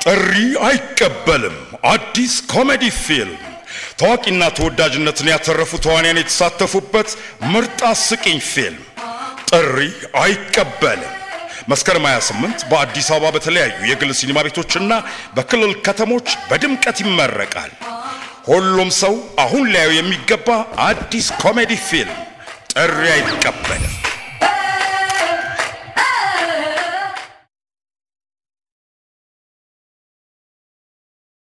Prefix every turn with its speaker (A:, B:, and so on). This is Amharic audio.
A: ጥሪ አይቀበልም። አዲስ ኮሜዲ ፊልም ታዋቂና ተወዳጅነትን ያተረፉ ተዋንያን የተሳተፉበት ምርጥ አስቂኝ ፊልም ጥሪ አይቀበልም። መስከረም 28 በአዲስ አበባ በተለያዩ የግል ሲኒማ ቤቶችና በክልል ከተሞች በድምቀት ይመረቃል። ሁሉም ሰው አሁን ሊያየው የሚገባ አዲስ ኮሜዲ ፊልም ጥሪ አይቀበልም።